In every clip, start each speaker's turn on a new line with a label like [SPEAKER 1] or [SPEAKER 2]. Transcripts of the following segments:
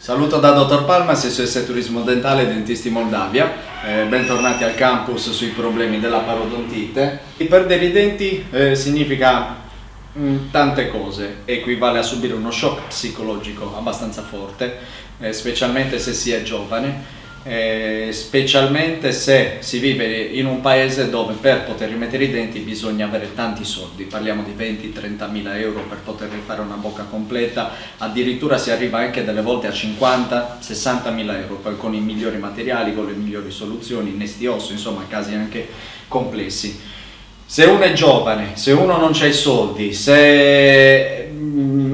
[SPEAKER 1] Saluto da Dottor Palma, SSS Turismo Dentale Dentisti Moldavia, eh, bentornati al campus sui problemi della parodontite. Perdere i denti eh, significa mh, mm, tante cose, equivale a subire uno shock psicologico abbastanza forte, eh, specialmente se si è giovane eh, specialmente se si vive in un paese dove per poter rimettere i denti bisogna avere tanti soldi, parliamo di 20-30 mila euro per poter rifare una bocca completa, addirittura si arriva anche delle volte a 50-60 mila euro, poi con i migliori materiali, con le migliori soluzioni, innesti osso, insomma casi anche complessi. Se uno è giovane, se uno non ha i soldi, se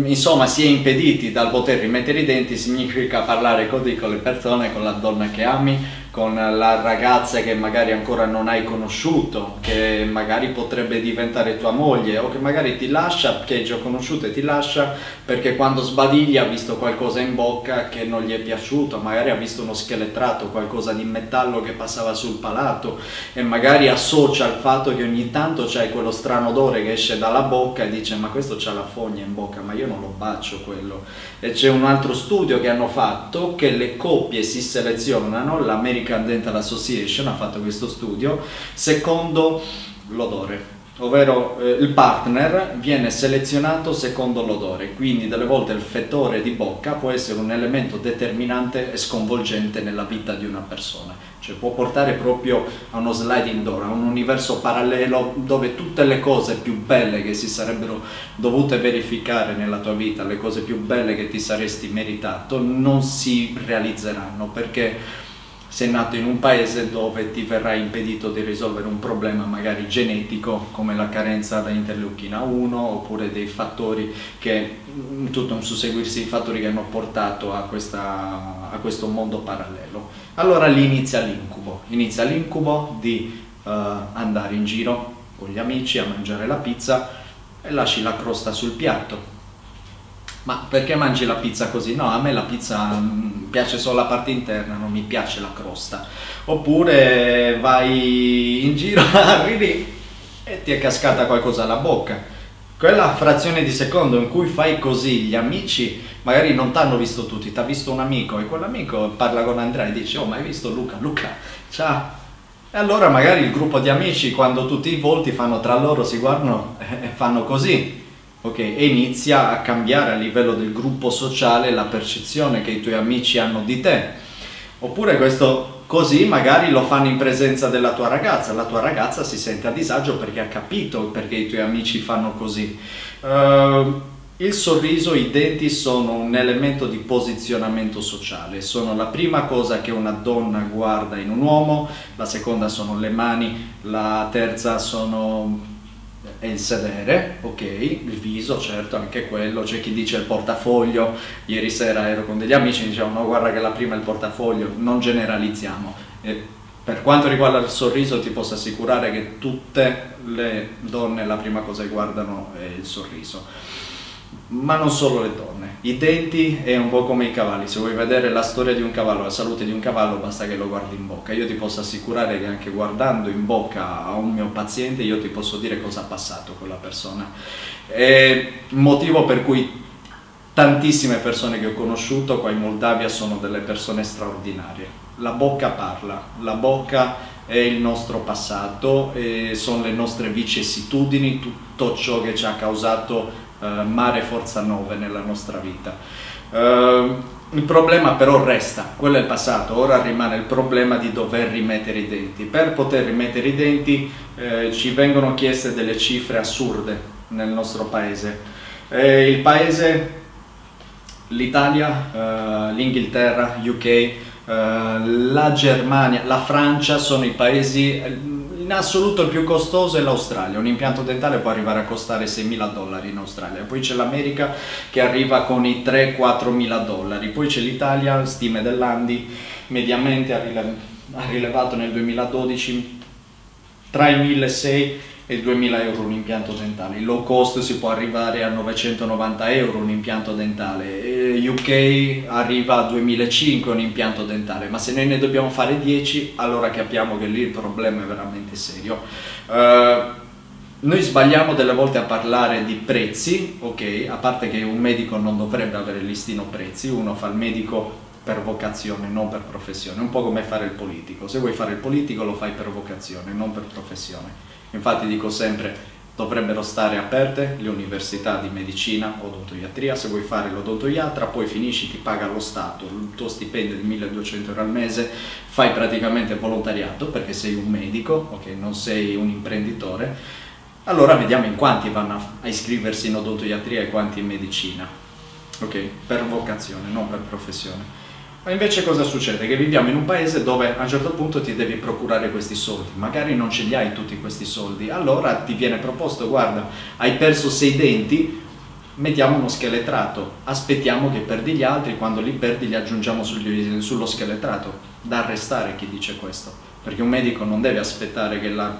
[SPEAKER 1] insomma si è impediti dal poter rimettere i denti significa parlare con le persone, con la donna che ami, con la ragazza che magari ancora non hai conosciuto, che magari potrebbe diventare tua moglie o che magari ti lascia, che hai già conosciuto e ti lascia perché quando sbadiglia ha visto qualcosa in bocca che non gli è piaciuto, magari ha visto uno scheletrato, qualcosa di metallo che passava sul palato e magari associa al fatto che ogni tanto c'è quello strano odore che esce dalla bocca e dice ma questo c'ha la fogna in bocca, ma io non lo bacio quello. E c'è un altro studio che hanno fatto che le coppie si selezionano, l'American American Dental Association ha fatto questo studio. Secondo l'odore ovvero eh, il partner viene selezionato secondo l'odore, quindi delle volte il fettore di bocca può essere un elemento determinante e sconvolgente nella vita di una persona, cioè può portare proprio a uno sliding door, a un universo parallelo dove tutte le cose più belle che si sarebbero dovute verificare nella tua vita, le cose più belle che ti saresti meritato, non si realizzeranno perché sei nato in un paese dove ti verrà impedito di risolvere un problema magari genetico come la carenza da interleuchina 1 oppure dei fattori che, tutto un susseguirsi di fattori che hanno portato a, questa, a questo mondo parallelo. Allora lì inizia l'incubo, inizia l'incubo di uh, andare in giro con gli amici a mangiare la pizza e lasci la crosta sul piatto ma perché mangi la pizza così? No, a me la pizza mm, piace solo la parte interna, non mi piace la crosta. Oppure vai in giro, arrivi e ti è cascata qualcosa alla bocca. Quella frazione di secondo in cui fai così, gli amici magari non ti hanno visto tutti, ti ha visto un amico e quell'amico parla con Andrea e dice oh ma hai visto Luca? Luca, ciao! E allora magari il gruppo di amici quando tutti i volti fanno tra loro, si guardano e fanno così ok? E inizia a cambiare a livello del gruppo sociale la percezione che i tuoi amici hanno di te. Oppure questo così magari lo fanno in presenza della tua ragazza, la tua ragazza si sente a disagio perché ha capito perché i tuoi amici fanno così. Uh, il sorriso, i denti sono un elemento di posizionamento sociale, sono la prima cosa che una donna guarda in un uomo, la seconda sono le mani, la terza sono è il sedere, ok, il viso, certo, anche quello, c'è chi dice il portafoglio, ieri sera ero con degli amici e dicevano no guarda che la prima è il portafoglio, non generalizziamo. E per quanto riguarda il sorriso ti posso assicurare che tutte le donne la prima cosa che guardano è il sorriso ma non solo le donne. I denti è un po' come i cavalli, se vuoi vedere la storia di un cavallo, la salute di un cavallo, basta che lo guardi in bocca. Io ti posso assicurare che anche guardando in bocca a un mio paziente io ti posso dire cosa ha passato quella persona. È motivo per cui tantissime persone che ho conosciuto qua in Moldavia sono delle persone straordinarie. La bocca parla, la bocca è il nostro passato, sono le nostre vicissitudini, tutto ciò che ci ha causato eh, mare forza 9 nella nostra vita. Uh, il problema però resta, quello è il passato, ora rimane il problema di dover rimettere i denti. Per poter rimettere i denti eh, ci vengono chieste delle cifre assurde nel nostro paese. Eh, il paese, l'Italia, eh, l'Inghilterra, UK, eh, la Germania, la Francia sono i paesi in assoluto il più costoso è l'Australia, un impianto dentale può arrivare a costare 6.000 dollari in Australia, poi c'è l'America che arriva con i 3-4.000 dollari, poi c'è l'Italia, stime dell'Andi, mediamente ha rilevato nel 2012 tra i 1.600 e 2000 euro un impianto dentale. Il low cost si può arrivare a 990 euro un impianto dentale, UK arriva a 2005 un impianto dentale, ma se noi ne dobbiamo fare 10 allora capiamo che lì il problema è veramente serio. Uh, noi sbagliamo delle volte a parlare di prezzi, ok, a parte che un medico non dovrebbe avere listino prezzi, uno fa il medico per vocazione, non per professione, un po' come fare il politico, se vuoi fare il politico lo fai per vocazione, non per professione. Infatti dico sempre, dovrebbero stare aperte le università di medicina, odontoiatria, se vuoi fare l'odontoiatra poi finisci, ti paga lo Stato, il tuo stipendio di 1200 euro al mese, fai praticamente volontariato perché sei un medico, ok, non sei un imprenditore, allora vediamo in quanti vanno a iscriversi in odontoiatria e quanti in medicina, ok, per vocazione, non per professione. Ma invece cosa succede? Che viviamo in un paese dove a un certo punto ti devi procurare questi soldi, magari non ce li hai tutti questi soldi, allora ti viene proposto, guarda, hai perso sei denti, mettiamo uno scheletrato, aspettiamo che perdi gli altri, quando li perdi li aggiungiamo sugli, sullo scheletrato, da arrestare chi dice questo, perché un medico non deve aspettare che la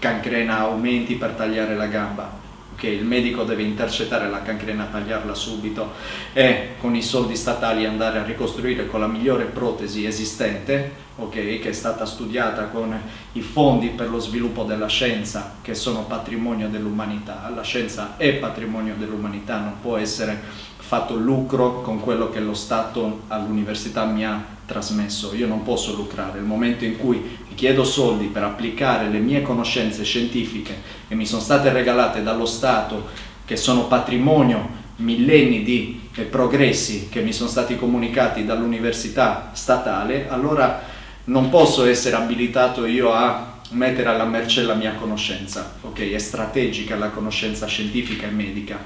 [SPEAKER 1] cancrena aumenti per tagliare la gamba, che il medico deve intercettare la cancrena, tagliarla subito e con i soldi statali andare a ricostruire con la migliore protesi esistente, okay, che è stata studiata con i fondi per lo sviluppo della scienza che sono patrimonio dell'umanità. La scienza è patrimonio dell'umanità, non può essere fatto lucro con quello che lo Stato all'università mi ha trasmesso. Io non posso lucrare. Il momento in cui chiedo soldi per applicare le mie conoscenze scientifiche che mi sono state regalate dallo Stato, che sono patrimonio millenni di eh, progressi che mi sono stati comunicati dall'università statale, allora non posso essere abilitato io a mettere alla merce la mia conoscenza, ok? È strategica la conoscenza scientifica e medica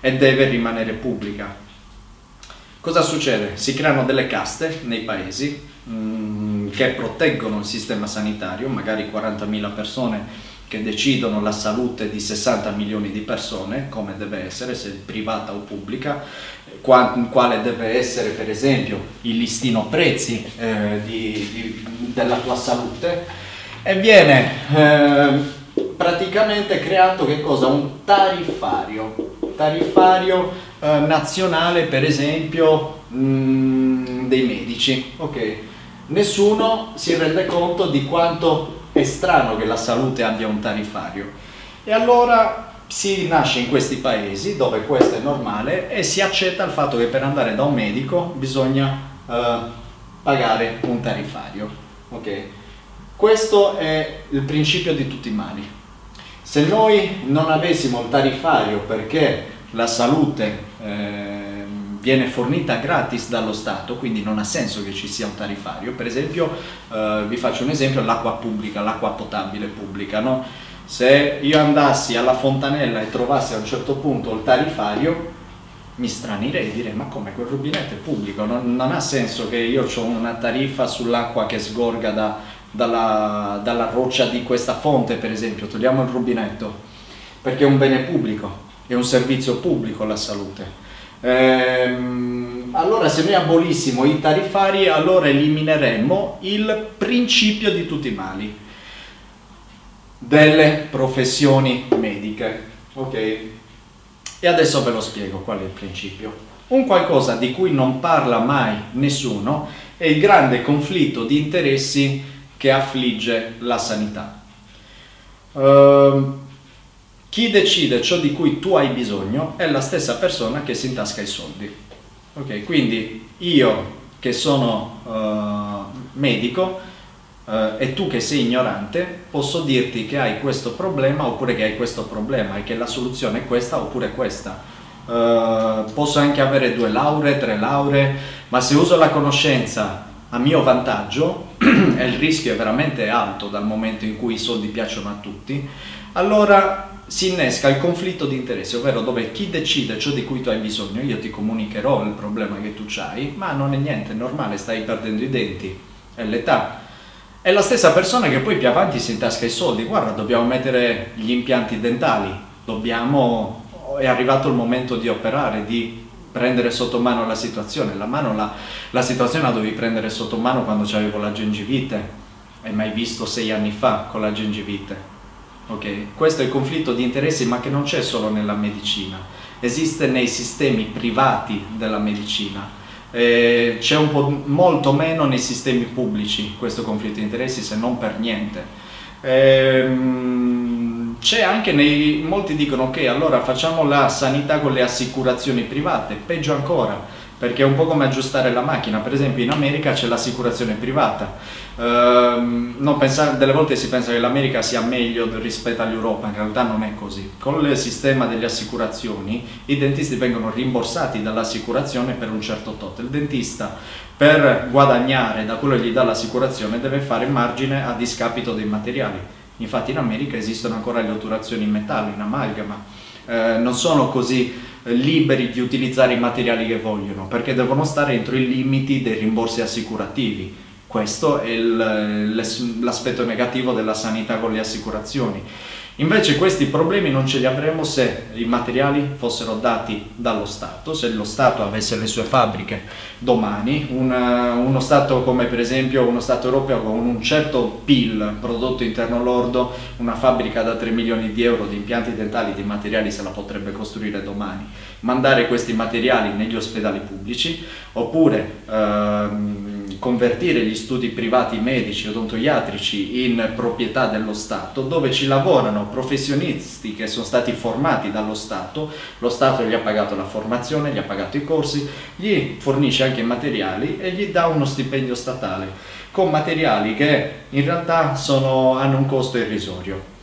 [SPEAKER 1] e deve rimanere pubblica. Cosa succede? Si creano delle caste nei paesi, mh, mm, che proteggono il sistema sanitario, magari 40.000 persone che decidono la salute di 60 milioni di persone, come deve essere, se privata o pubblica, quale deve essere per esempio il listino prezzi eh, di, di, della tua salute e viene eh, praticamente creato che cosa? un tariffario, tariffario eh, nazionale per esempio mh, mm, dei medici. Okay nessuno si rende conto di quanto è strano che la salute abbia un tariffario. E allora si nasce in questi paesi dove questo è normale e si accetta il fatto che per andare da un medico bisogna eh, pagare un tariffario. Okay? Questo è il principio di tutti i mali. Se noi non avessimo il tariffario perché la salute eh, viene fornita gratis dallo Stato, quindi non ha senso che ci sia un tariffario. Per esempio, eh, vi faccio un esempio, l'acqua pubblica, l'acqua potabile pubblica. No? Se io andassi alla fontanella e trovassi a un certo punto il tariffario, mi stranirei e direi ma come quel rubinetto è pubblico, non, non ha senso che io ho una tariffa sull'acqua che sgorga da, dalla, dalla roccia di questa fonte per esempio, togliamo il rubinetto, perché è un bene pubblico, è un servizio pubblico la salute Ehm, allora se noi abolissimo i tariffari allora elimineremmo il principio di tutti i mali delle professioni mediche. Ok? E adesso ve lo spiego qual è il principio. Un qualcosa di cui non parla mai nessuno è il grande conflitto di interessi che affligge la sanità. Uh, chi decide ciò di cui tu hai bisogno è la stessa persona che si intasca i soldi. Ok, quindi io che sono uh, medico uh, e tu che sei ignorante posso dirti che hai questo problema oppure che hai questo problema e che la soluzione è questa oppure questa. Uh, posso anche avere due lauree, tre lauree, ma se uso la conoscenza a mio vantaggio e il rischio è veramente alto dal momento in cui i soldi piacciono a tutti, allora si innesca il conflitto di interessi, ovvero dove chi decide ciò di cui tu hai bisogno, io ti comunicherò il problema che tu hai, ma non è niente, è normale, stai perdendo i denti, è l'età. È la stessa persona che poi più avanti si intasca i soldi, guarda, dobbiamo mettere gli impianti dentali, dobbiamo, è arrivato il momento di operare, di prendere sotto mano la situazione, la, mano, la, la situazione la dovevi prendere sotto mano quando avevo la gengivite, hai mai visto sei anni fa con la gengivite? Okay? Questo è il conflitto di interessi ma che non c'è solo nella medicina, esiste nei sistemi privati della medicina, eh, c'è un po' molto meno nei sistemi pubblici questo conflitto di interessi se non per niente. Eh, c'è anche nei, molti dicono ok allora facciamo la sanità con le assicurazioni private, peggio ancora perché è un po' come aggiustare la macchina, per esempio in America c'è l'assicurazione privata, ehm, no, pensa, delle volte si pensa che l'America sia meglio rispetto all'Europa, in realtà non è così. Con il sistema delle assicurazioni i dentisti vengono rimborsati dall'assicurazione per un certo tot, il dentista per guadagnare da quello che gli dà l'assicurazione deve fare margine a discapito dei materiali, infatti in America esistono ancora le otturazioni in metallo, in amalgama, eh, non sono così liberi di utilizzare i materiali che vogliono perché devono stare entro i limiti dei rimborsi assicurativi. Questo è l'aspetto negativo della sanità con le assicurazioni. Invece questi problemi non ce li avremmo se i materiali fossero dati dallo Stato, se lo Stato avesse le sue fabbriche. Domani, un, uno Stato come per esempio uno Stato europeo con un certo PIL, prodotto interno lordo, una fabbrica da 3 milioni di euro di impianti dentali di materiali se la potrebbe costruire domani, mandare questi materiali negli ospedali pubblici oppure ehm, convertire gli studi privati medici odontoiatrici in proprietà dello Stato, dove ci lavorano professionisti che sono stati formati dallo Stato, lo Stato gli ha pagato la formazione, gli ha pagato i corsi, gli fornisce anche i materiali e gli dà uno stipendio statale con materiali che in realtà sono, hanno un costo irrisorio.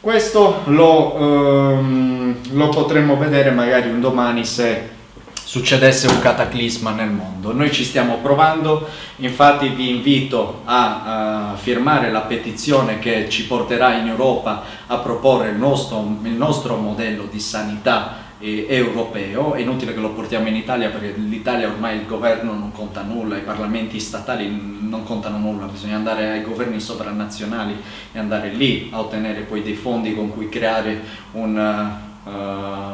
[SPEAKER 1] Questo lo, ehm, lo potremmo vedere magari un domani se succedesse un cataclisma nel mondo. Noi ci stiamo provando, infatti vi invito a, a firmare la petizione che ci porterà in Europa a proporre il nostro, il nostro modello di sanità eh, europeo, è inutile che lo portiamo in Italia perché l'Italia ormai il governo non conta nulla, i parlamenti statali non contano nulla, bisogna andare ai governi sovranazionali e andare lì a ottenere poi dei fondi con cui creare un... Uh,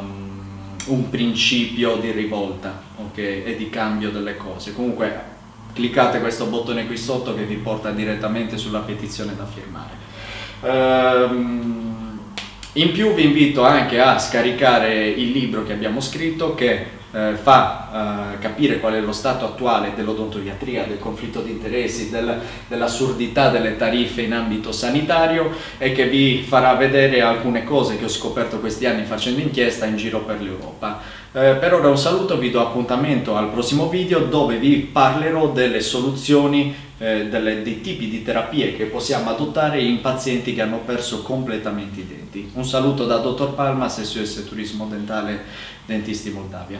[SPEAKER 1] un principio di rivolta okay, e di cambio delle cose. Comunque cliccate questo bottone qui sotto che vi porta direttamente sulla petizione da firmare. Um, in più vi invito anche a scaricare il libro che abbiamo scritto che eh, fa eh, capire qual è lo stato attuale dell'odontoiatria, del conflitto di interessi, del, dell'assurdità delle tariffe in ambito sanitario e che vi farà vedere alcune cose che ho scoperto questi anni facendo inchiesta in giro per l'Europa. Eh, per ora un saluto, vi do appuntamento al prossimo video dove vi parlerò delle soluzioni, eh, delle, dei tipi di terapie che possiamo adottare in pazienti che hanno perso completamente i denti. Un saluto da Dottor Palmas e SOS Turismo Dentale Dentisti Moldavia.